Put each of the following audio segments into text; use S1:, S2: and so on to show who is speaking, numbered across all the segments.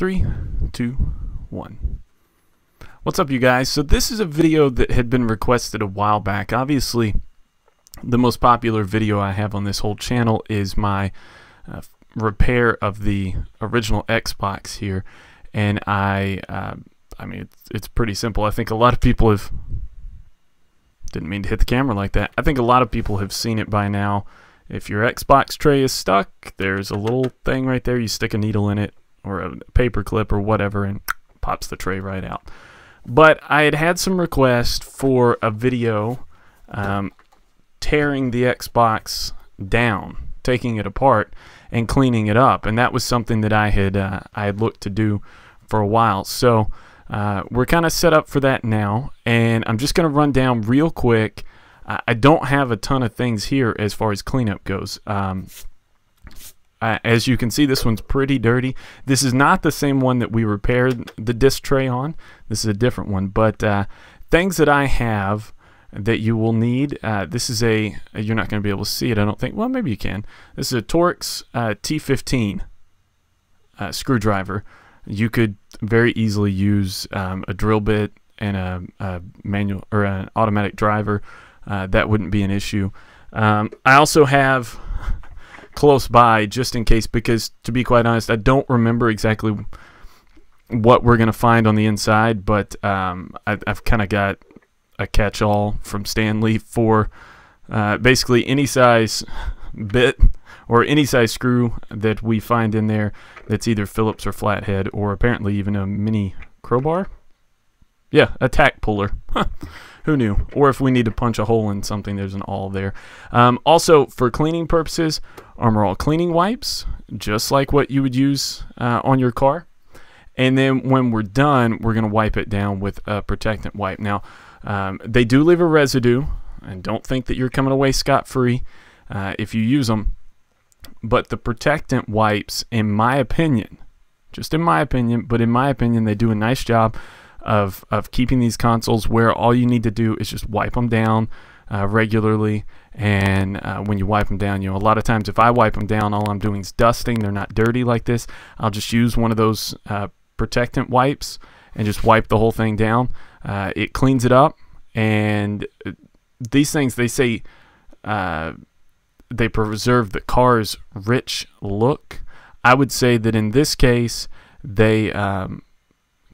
S1: Three, two, one. What's up, you guys? So this is a video that had been requested a while back. Obviously, the most popular video I have on this whole channel is my uh, repair of the original Xbox here, and I, uh, I mean, it's, it's pretty simple. I think a lot of people have. Didn't mean to hit the camera like that. I think a lot of people have seen it by now. If your Xbox tray is stuck, there's a little thing right there. You stick a needle in it or a paper clip or whatever and pops the tray right out. But I had had some requests for a video um, tearing the Xbox down, taking it apart and cleaning it up, and that was something that I had uh, I had looked to do for a while. So uh, we're kind of set up for that now, and I'm just going to run down real quick. I don't have a ton of things here as far as cleanup goes. Um, uh, as you can see, this one's pretty dirty. This is not the same one that we repaired the disc tray on. This is a different one. But uh, things that I have that you will need. Uh, this is a, you're not going to be able to see it, I don't think. Well, maybe you can. This is a Torx uh, T15 uh, screwdriver. You could very easily use um, a drill bit and a, a, manual or an automatic driver. Uh, that wouldn't be an issue. Um, I also have close by just in case because to be quite honest I don't remember exactly what we're gonna find on the inside but um, I, have kind of got a catch-all from Stanley for uh, basically any size bit or any size screw that we find in there that's either Phillips or flathead or apparently even a mini crowbar yeah attack puller who knew? Or if we need to punch a hole in something, there's an awl there. Um, also, for cleaning purposes, Armor All cleaning wipes, just like what you would use uh, on your car. And then when we're done, we're going to wipe it down with a protectant wipe. Now, um, they do leave a residue, and don't think that you're coming away scot-free uh, if you use them. But the protectant wipes, in my opinion, just in my opinion, but in my opinion, they do a nice job of, of keeping these consoles where all you need to do is just wipe them down uh, regularly. And uh, when you wipe them down, you know, a lot of times if I wipe them down, all I'm doing is dusting. They're not dirty like this. I'll just use one of those uh, protectant wipes and just wipe the whole thing down. Uh, it cleans it up. And uh, these things, they say uh, they preserve the car's rich look. I would say that in this case, they um,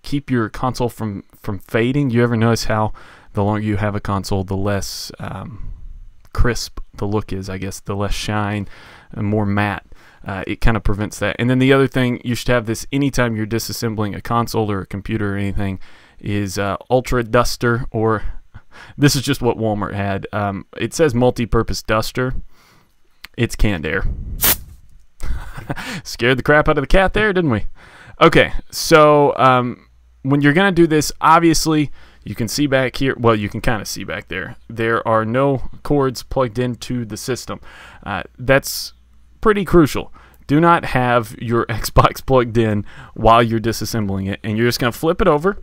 S1: keep your console from from fading. You ever notice how the longer you have a console, the less um, crisp the look is, I guess, the less shine and more matte. Uh, it kind of prevents that. And then the other thing, you should have this anytime you're disassembling a console or a computer or anything, is uh, Ultra Duster, or this is just what Walmart had. Um, it says multi-purpose duster. It's canned air. Scared the crap out of the cat there, didn't we? Okay, so um, when you're going to do this, obviously, you can see back here, well, you can kind of see back there, there are no cords plugged into the system. Uh, that's pretty crucial. Do not have your Xbox plugged in while you're disassembling it, and you're just going to flip it over.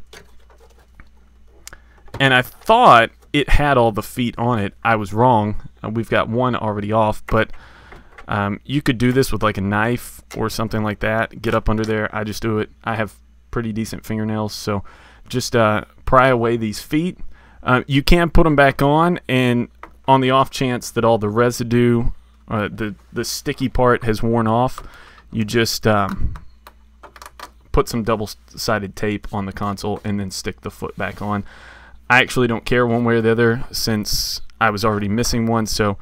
S1: And I thought it had all the feet on it. I was wrong. Uh, we've got one already off, but um, you could do this with like a knife or something like that. Get up under there. I just do it. I have pretty decent fingernails. So just uh, pry away these feet. Uh, you can put them back on, and on the off chance that all the residue, uh, the the sticky part has worn off, you just um, put some double-sided tape on the console and then stick the foot back on. I actually don't care one way or the other since I was already missing one, so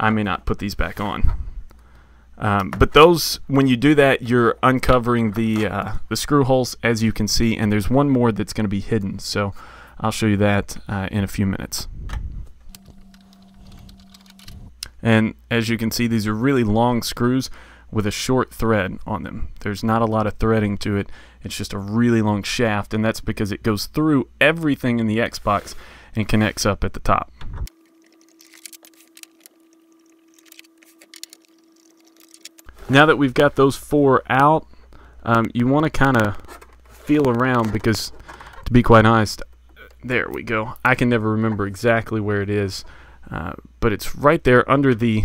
S1: I may not put these back on. Um, but those, when you do that, you're uncovering the uh, the screw holes, as you can see, and there's one more that's going to be hidden. So I'll show you that uh, in a few minutes. And as you can see, these are really long screws with a short thread on them. There's not a lot of threading to it. It's just a really long shaft, and that's because it goes through everything in the Xbox and connects up at the top. Now that we've got those four out, um, you want to kind of feel around because, to be quite honest, there we go. I can never remember exactly where it is, uh, but it's right there under the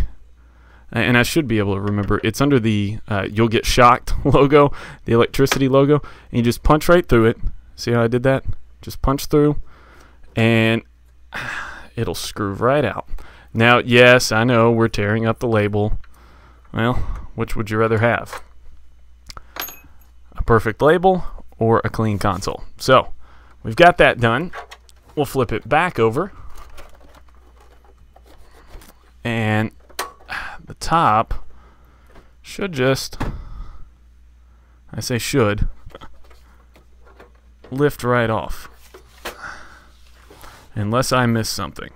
S1: and I should be able to remember. It's under the uh, "You'll Get Shocked" logo, the electricity logo, and you just punch right through it. See how I did that? Just punch through, and it'll screw right out. Now, yes, I know we're tearing up the label. Well, which would you rather have? A perfect label or a clean console? So, we've got that done. We'll flip it back over. And the top should just, I say should, lift right off. Unless I miss something.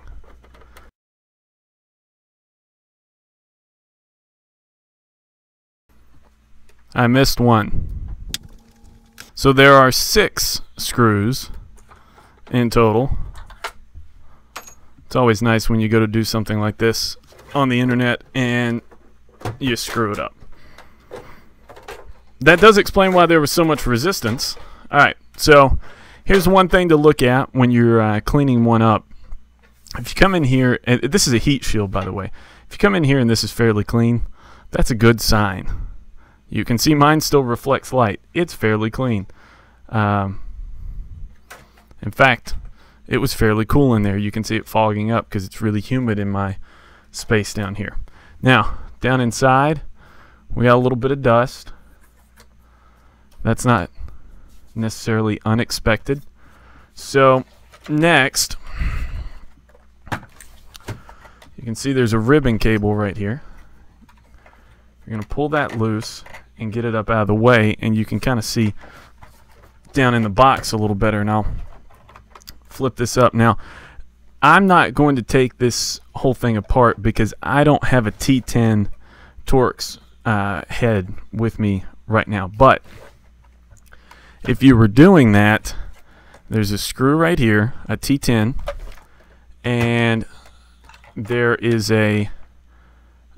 S1: I missed one. So there are six screws in total. It's always nice when you go to do something like this on the internet and you screw it up. That does explain why there was so much resistance. Alright, so here's one thing to look at when you're uh, cleaning one up. If you come in here, and this is a heat shield by the way. If you come in here and this is fairly clean, that's a good sign. You can see mine still reflects light. It's fairly clean. Um, in fact, it was fairly cool in there. You can see it fogging up because it's really humid in my space down here. Now, down inside, we got a little bit of dust. That's not necessarily unexpected. So, next, you can see there's a ribbon cable right here. You're going to pull that loose and get it up out of the way, and you can kind of see down in the box a little better. Now, flip this up. Now, I'm not going to take this whole thing apart because I don't have a T10 Torx uh, head with me right now. But if you were doing that, there's a screw right here, a T10, and there is a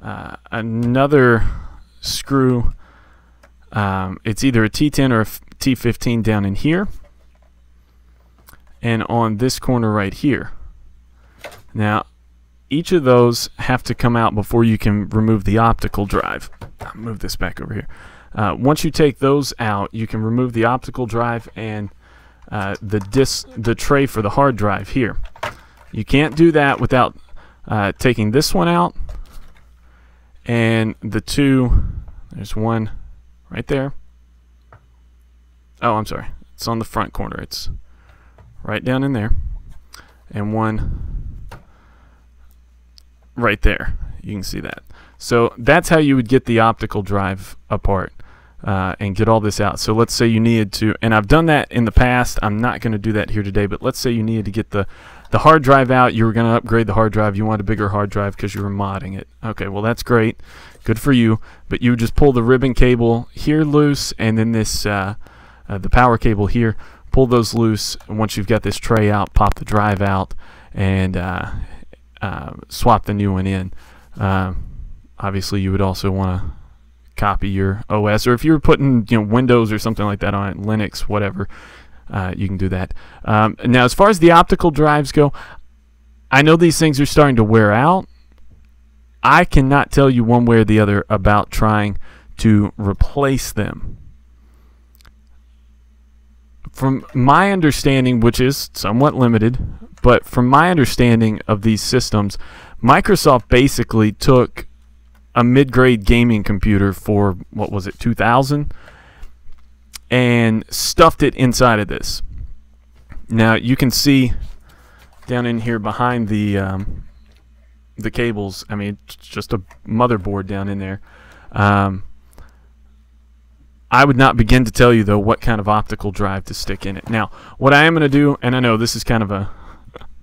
S1: uh, another screw. Um, it's either a T10 or a T15 down in here, and on this corner right here. Now, each of those have to come out before you can remove the optical drive. I'll move this back over here. Uh, once you take those out, you can remove the optical drive and uh, the disc, the tray for the hard drive here. You can't do that without uh, taking this one out and the two. There's one right there. Oh, I'm sorry. It's on the front corner. It's right down in there, and one right there. You can see that. So that's how you would get the optical drive apart uh, and get all this out. So let's say you needed to, and I've done that in the past. I'm not going to do that here today, but let's say you needed to get the, the hard drive out. You were going to upgrade the hard drive. You want a bigger hard drive because you were modding it. Okay, well that's great. Good for you. But you just pull the ribbon cable here loose and then this, uh, uh, the power cable here, pull those loose. And once you've got this tray out, pop the drive out and uh, uh, swap the new one in. Uh, obviously, you would also want to copy your OS, or if you're putting you know Windows or something like that on it, Linux, whatever, uh, you can do that. Um, now, as far as the optical drives go, I know these things are starting to wear out. I cannot tell you one way or the other about trying to replace them. From my understanding, which is somewhat limited, but from my understanding of these systems, Microsoft basically took a mid-grade gaming computer for what was it 2000 and stuffed it inside of this now you can see down in here behind the um, the cables I mean just a motherboard down in there um, I would not begin to tell you though what kind of optical drive to stick in it now what I am going to do and I know this is kind of a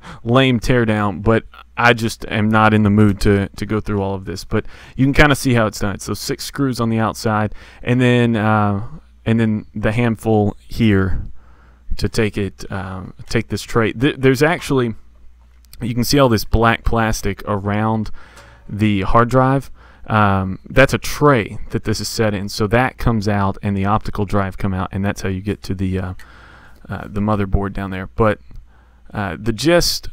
S1: lame teardown, but I just am not in the mood to, to go through all of this. But you can kind of see how it's done. So six screws on the outside, and then uh, and then the handful here to take it um, take this tray. Th there's actually you can see all this black plastic around the hard drive. Um, that's a tray that this is set in. So that comes out, and the optical drive come out, and that's how you get to the uh, uh, the motherboard down there. But uh, the gist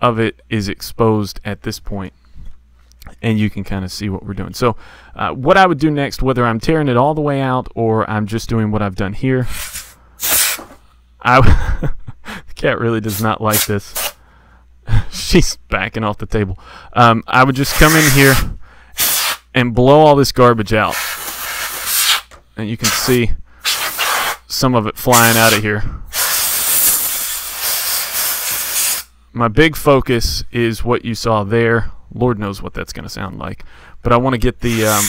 S1: of it is exposed at this and you can kind of see what we're doing. So uh, what I would do next, whether I'm tearing it all the way out or I'm just doing what I've done here, I the cat really does not like this. She's backing off the table. Um, I would just come in here and blow all this garbage out. And you can see some of it flying out of here. My big focus is what you saw there. Lord knows what that's going to sound like. But I want to get the um,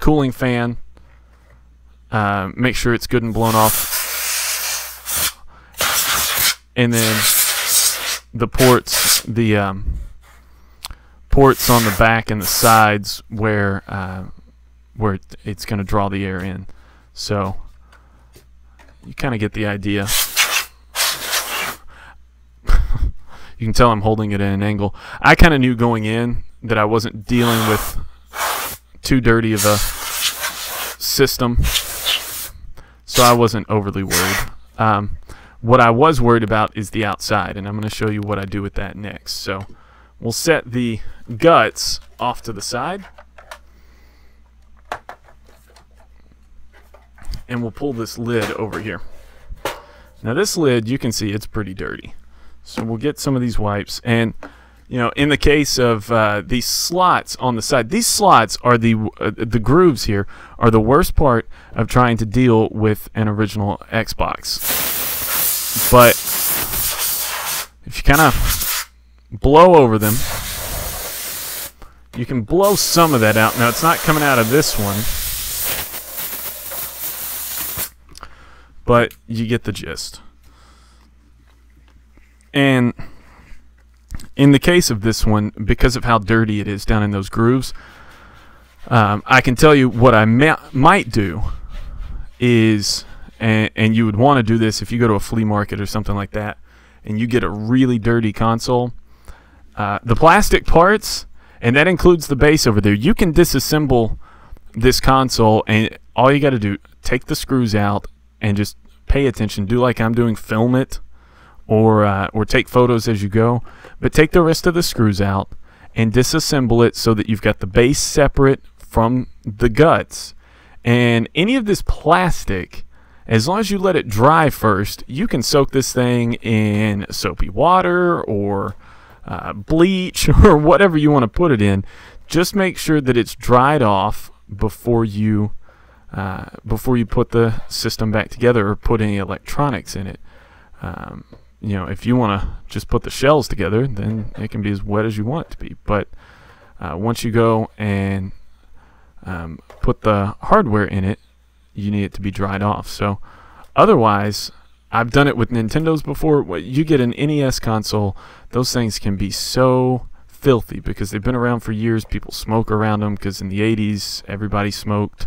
S1: cooling fan, uh, make sure it's good and blown off. And then the ports, the um, ports on the back and the sides where uh, where it's going to draw the air in. So you kind of get the idea. you can tell I'm holding it at an angle. I kind of knew going in that I wasn't dealing with too dirty of a system, so I wasn't overly worried. Um, what I was worried about is the outside, and I'm going to show you what I do with that next. So we'll set the guts off to the side. And we'll pull this lid over here. Now this lid, you can see it's pretty dirty. So we'll get some of these wipes. And, you know, in the case of uh, these slots on the side, these slots are the, uh, the grooves here are the worst part of trying to deal with an original Xbox. But if you kind of blow over them, you can blow some of that out. Now, it's not coming out of this one, but you get the gist. And in the case of this one, because of how dirty it is down in those grooves, um, I can tell you what I might do is, and, and you would want to do this if you go to a flea market or something like that, and you get a really dirty console. Uh, the plastic parts and that includes the base over there. You can disassemble this console, and all you got to do, take the screws out and just pay attention. Do like I'm doing, film it, or uh, or take photos as you go. But take the rest of the screws out and disassemble it so that you've got the base separate from the guts. And any of this plastic, as long as you let it dry first, you can soak this thing in soapy water or uh, bleach or whatever you want to put it in. Just make sure that it's dried off before you uh, before you put the system back together or put any electronics in it. Um, you know, if you want to just put the shells together, then it can be as wet as you want it to be. But uh, once you go and um, put the hardware in it, you need it to be dried off. So otherwise, I've done it with Nintendos before. You get an NES console, those things can be so filthy because they've been around for years. People smoke around them because in the 80s, everybody smoked.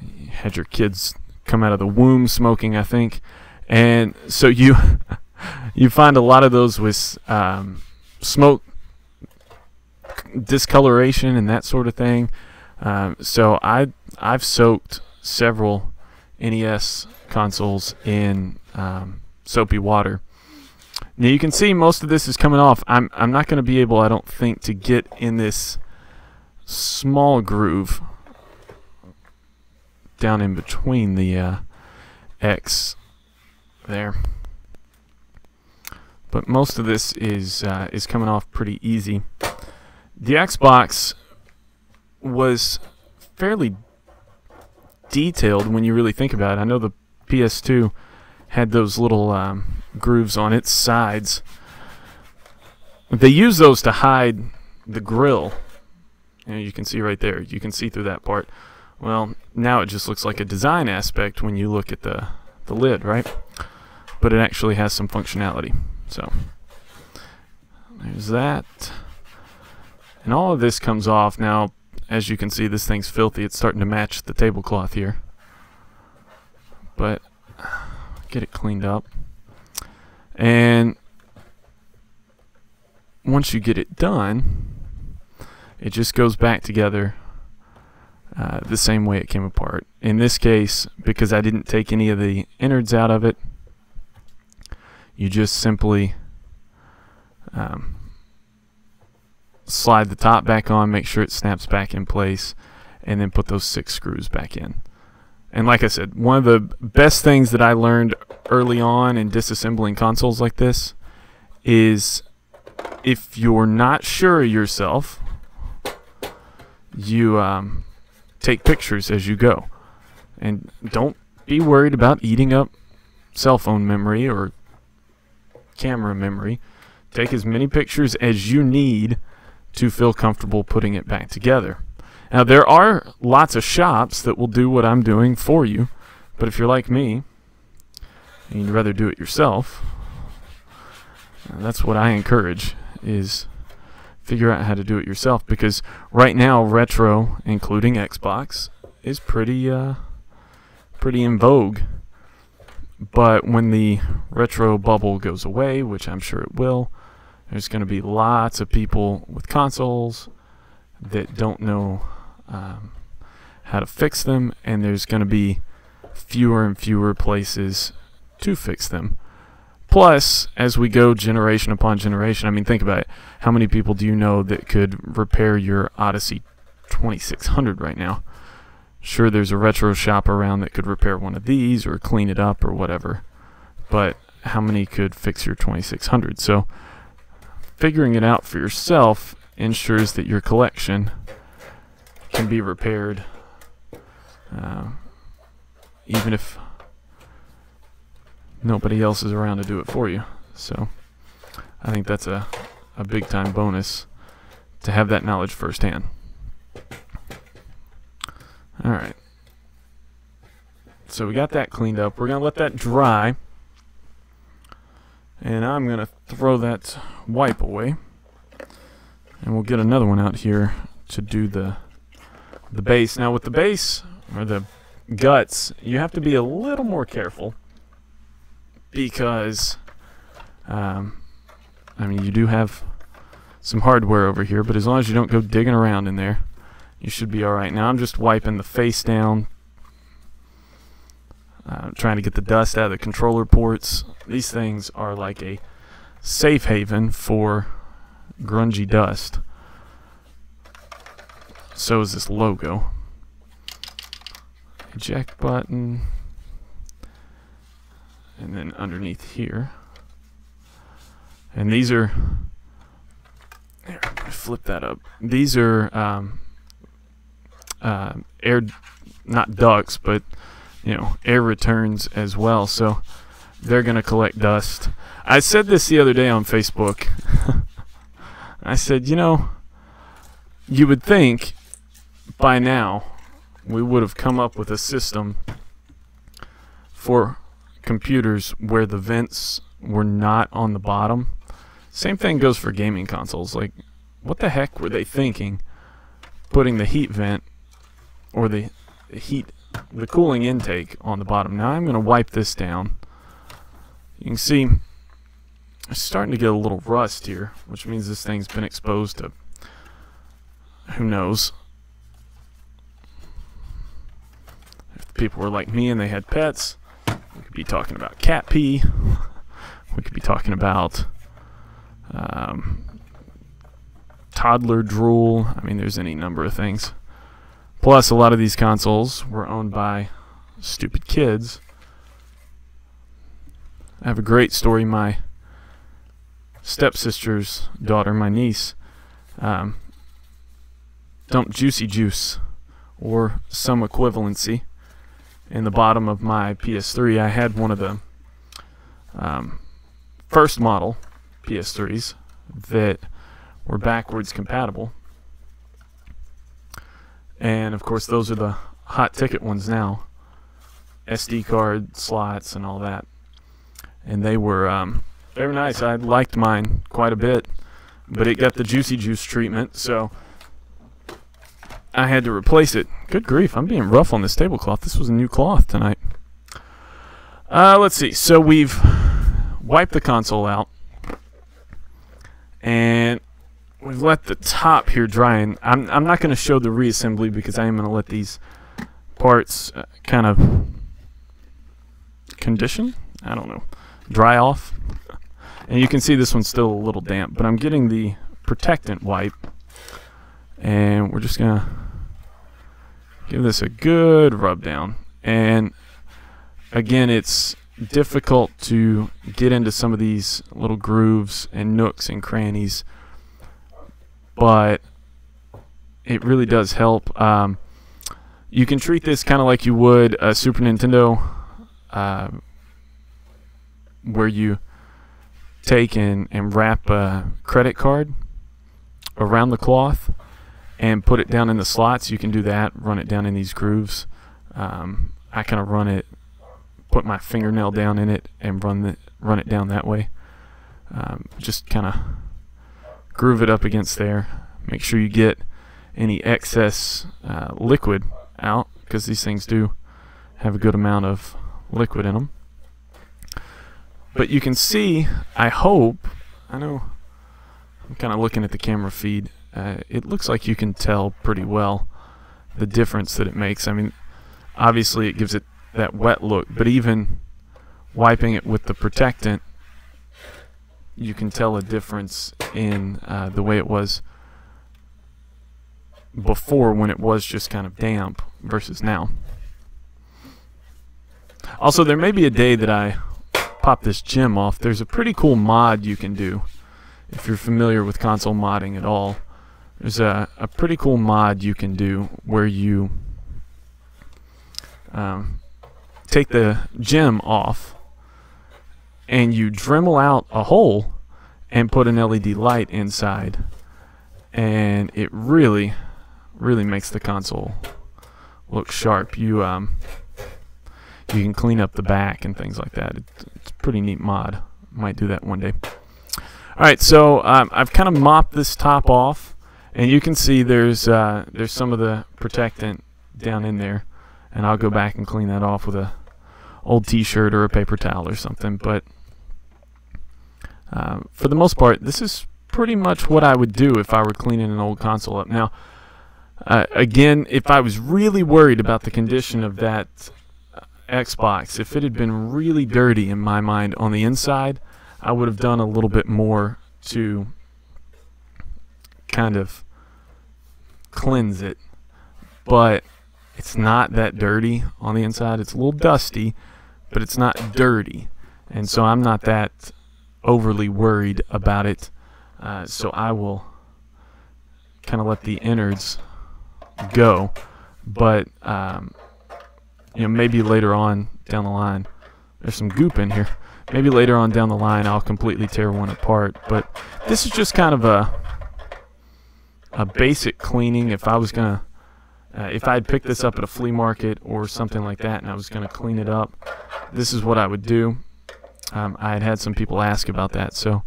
S1: You had your kids come out of the womb smoking, I think. And so you you find a lot of those with um, smoke discoloration and that sort of thing. Um, so I I've soaked several NES consoles in um, soapy water. Now you can see most of this is coming off. I'm, I'm not going to be able, I don't think, to get in this small groove down in between the uh, X there. But most of this is uh, is coming off pretty easy. The Xbox was fairly detailed when you really think about it. I know the PS2 had those little um, grooves on its sides. They use those to hide the grill. You, can see right there. You can see through that part. Well, now it just looks like a design aspect when you look at the, the lid, right? But it actually has some functionality. So, there's that. And all of this comes off. Now, as you can see, this thing's filthy. It's starting to match the tablecloth here. But get it cleaned up. And once you get it done, it just goes back together uh, the same way it came apart. In this case, because I didn't take any of the innards out of it, you just simply um, slide the top back on, make sure it snaps back in place, and then put those six screws back in. And like I said, one of the best things that I learned early on in disassembling consoles like this is if you're not sure yourself, you um, take pictures as you go. And don't be worried about eating up cell phone memory or camera memory. Take as many pictures as you need to feel comfortable putting it back together. Now, there are lots of shops that will do what I'm doing for you, but if you're like me and you'd rather do it yourself, that's what I encourage is figure out how to do it yourself because right now retro including Xbox is pretty uh, pretty in vogue but when the retro bubble goes away which I'm sure it will there's going to be lots of people with consoles that don't know um, how to fix them and there's going to be fewer and fewer places to fix them Plus, as we go generation upon generation, I mean, think about it. How many people do you know that could repair your Odyssey 2600 right now? Sure, there's a retro shop around that could repair one of these or clean it up or whatever. But how many could fix your 2600? So, figuring it out for yourself ensures that your collection can be repaired. Uh, even if nobody else is around to do it for you. So I think that's a, a big time bonus to have that knowledge firsthand. Alright. So we got that cleaned up. We're going to let that dry. And I'm going to throw that wipe away. And we'll get another one out here to do the the base. Now with the base, or the guts, you have to be a little more careful because um, I mean you do have some hardware over here but as long as you don't go digging around in there you should be alright now I'm just wiping the face down uh, trying to get the dust out of the controller ports these things are like a safe haven for grungy dust so is this logo eject button and then underneath here. And these are, here, flip that up. These are um, uh, air, not ducts, but you know, air returns as well. So they're going to collect dust. I said this the other day on Facebook. I said, you know, you would think by now we would have come up with a system for computers where the vents were not on the bottom. Same thing goes for gaming consoles. Like, what the heck were they thinking putting the heat vent or the heat, the cooling intake on the bottom? Now I'm going to wipe this down. You can see it's starting to get a little rust here, which means this thing's been exposed to who knows. If people were like me and they had pets, we could be talking about cat pee. We could be talking about um, toddler drool. I mean, there's any number of things. Plus, a lot of these consoles were owned by stupid kids. I have a great story. My stepsister's daughter, my niece, um, dumped juicy juice or some equivalency in the bottom of my PS3, I had one of the um, first model PS3s that were backwards compatible. And of course, those are the hot ticket ones now SD card slots and all that. And they were um, they were nice. I liked mine quite a bit, but it got the juicy juice treatment, so I had to replace it. Good grief, I'm being rough on this tablecloth. This was a new cloth tonight. Uh, let's see. So we've wiped the console out. And we've let the top here dry. And I'm, I'm not going to show the reassembly because I am going to let these parts uh, kind of condition? I don't know. Dry off. And you can see this one's still a little damp. But I'm getting the protectant wipe and we're just gonna give this a good rub down and again it's difficult to get into some of these little grooves and nooks and crannies but it really does help um, you can treat this kind of like you would a Super Nintendo uh, where you take and, and wrap a credit card around the cloth and put it down in the slots. You can do that, run it down in these grooves. Um, I kind of run it, put my fingernail down in it, and run the, run it down that way. Um, just kind of groove it up against there. Make sure you get any excess uh, liquid out because these things do have a good amount of liquid in them. But you can see, I hope, I know I'm kind of looking at the camera feed, uh, it looks like you can tell pretty well the difference that it makes. I mean, obviously it gives it that wet look, but even wiping it with the protectant, you can tell a difference in uh, the way it was before when it was just kind of damp versus now. Also, there may be a day that I pop this gem off. There's a pretty cool mod you can do if you're familiar with console modding at all. There's a, a pretty cool mod you can do where you um, take the gem off and you Dremel out a hole and put an LED light inside and it really really makes the console look sharp you um, you can clean up the back and things like that. It's a pretty neat mod. Might do that one day. Alright, so um, I've kind of mopped this top off, and you can see there's uh, there's some of the protectant down in there, and I'll go back and clean that off with a old t-shirt or a paper towel or something. But uh, for the most part, this is pretty much what I would do if I were cleaning an old console up. Now, uh, again, if I was really worried about the condition of that Xbox, if it had been really dirty in my mind on the inside, I would have done a little bit more to kind of cleanse it. But it's not that dirty on the inside. It's a little dusty, but it's not dirty. And so I'm not that overly worried about it. Uh, so I will kind of let the innards go. But um, you know, maybe later on down the line, there's some goop in here. Maybe later on down the line, I'll completely tear one apart. But this is just kind of a a basic cleaning. If I was gonna, uh, if I'd picked this up at a flea market or something like that, and I was gonna clean it up, this is what I would do. Um, I had had some people ask about that, so.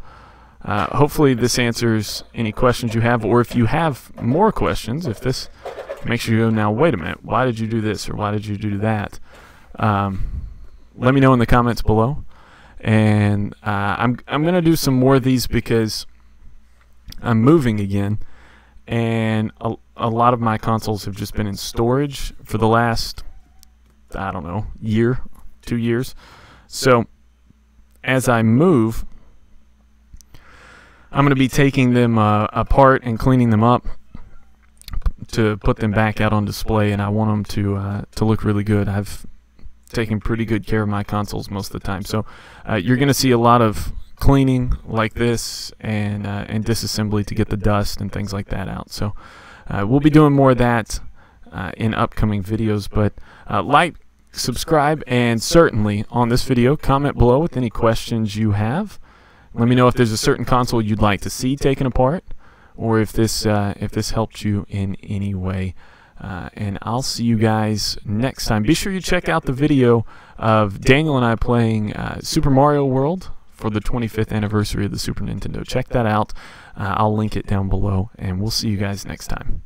S1: Uh, hopefully this answers any questions you have, or if you have more questions, if this makes you go, now wait a minute, why did you do this or why did you do that? Um, let me know in the comments below. And uh, I'm, I'm going to do some more of these because I'm moving again. And a, a lot of my consoles have just been in storage for the last, I don't know, year, two years. So as I move, I'm going to be taking them uh, apart and cleaning them up to put them back out on display, and I want them to uh, to look really good. I've taken pretty good care of my consoles most of the time, so uh, you're going to see a lot of cleaning like this and uh, and disassembly to get the dust and things like that out. So uh, we'll be doing more of that uh, in upcoming videos. But like, subscribe, and certainly on this video, comment below with any questions you have. Let me know if there's a certain console you'd like to see taken apart or if this uh, if this helped you in any way. Uh, and I'll see you guys next time. Be sure you check out the video of Daniel and I playing uh, Super Mario World for the 25th anniversary of the Super Nintendo. Check that out. Uh, I'll link it down below, and we'll see you guys next time.